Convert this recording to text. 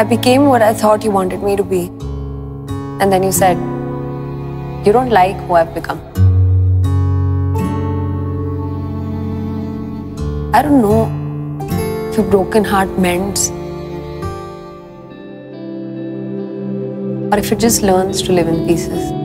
I became what I thought you wanted me to be. And then you said, You don't like who I've become. I don't know if a broken heart mends or if it just learns to live in pieces.